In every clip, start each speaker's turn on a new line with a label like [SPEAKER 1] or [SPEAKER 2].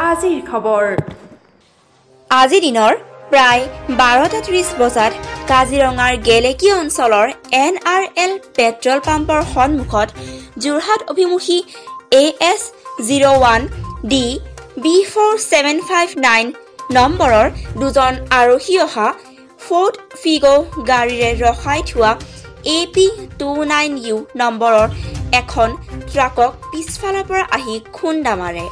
[SPEAKER 1] আজিৰ খবৰ?
[SPEAKER 2] আজি দিনৰ প্ৰায় বাৰটা ত্ৰিছ বজাত কাজিৰঙাৰ গেলেকী অঞ্চলৰ এন আৰ এল পেট্ৰল পাম্পৰ সন্মুখত যোৰহাট অভিমুখী A S zero' one D B four seven five nine নম্বৰৰ দুজন আৰোহী অহা ফ'ৰ্ড ফিগ' গাড়ীৰে ৰখাই থোৱা A P two nine U নম্বৰৰ এখন ট্ৰাকক পিছফালৰ পৰা আহি খুন্দা মাৰে।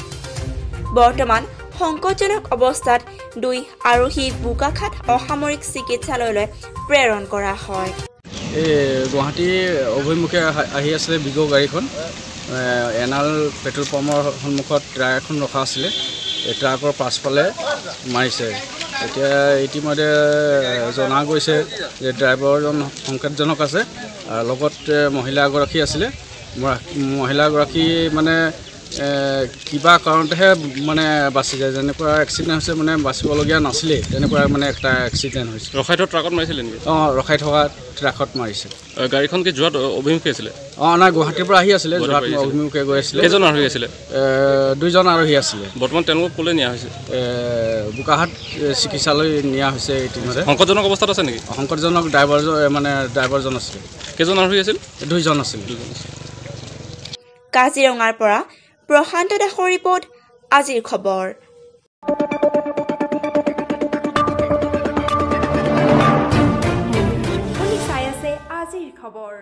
[SPEAKER 2] বৰ্তমান সংকটজনক অৱস্থাত দুই আৰোহীক বোকাখাট অসামৰিক চিকিৎসালয়লৈ প্ৰেৰণ কৰা হয়।
[SPEAKER 3] এই গুৱাহাটীৰ অভিমুখে আহা- আছিলে বিগ' গাড়ীখন। এনাল পেট্ৰল পাম্পৰ সন্মুখত ট্ৰাক এখন ৰখা আছিলে। এই ট্ৰাকৰ পাছফালে মাৰিছে। এতিয়া ইতিমধ্যে জনা গৈছে যে ড্ৰাইভাৰজন সংকেতজনক আছে। আৰু লগত মহিলা এগৰাকী আছিলে। মহিলাগৰাকী মানে কিবা কাৰণতেহে মানে বাচি যায়। যেনেকুৱা এক্সিডেণ্ট হৈছে মানে বাচিবলগীয়া নাছিলেই। তেনেকুৱা মানে এটা এক্সিডেণ্ট হৈছে।
[SPEAKER 4] ৰখাই থোৱা ট্ৰাকত মাৰিছিলে নেকি?
[SPEAKER 3] অঁ ৰখাই থকা ট্ৰাকত মাৰিছে।
[SPEAKER 4] অ, গাড়ীখন কি যোৱাত অভিমুখী আছিলে?
[SPEAKER 3] অঁ নাই গুৱাহাটীৰ পৰা আহি আছিলে।
[SPEAKER 4] আছিলে।
[SPEAKER 3] অভিমুখে গৈ আছিলে।
[SPEAKER 4] কেইজন আৰোহী আছিলে?
[SPEAKER 3] দুইজন আৰোহী আছিলে।
[SPEAKER 4] বৰ্তমান তেওঁলোকক ক'লৈ নিয়া হৈছে?
[SPEAKER 3] এ, বোকাহাট চিকিৎসালয় নিয়া হৈছে ইতিমধ্যে
[SPEAKER 4] সংকটজনক অৱস্থাত আছে নেকি?
[SPEAKER 3] শংকৰজনক ড্ৰাইভাৰজন মানে ড্ৰাইভাৰজন আছিলে।
[SPEAKER 4] কেইজন আৰোহী আছিল।
[SPEAKER 3] দুইজন আছিলে।
[SPEAKER 2] কাজিৰঙাৰ পৰা প্ৰশান্ত দাসৰ ৰিপৰ্ট আজিৰ খবৰ।
[SPEAKER 1] খবৰ।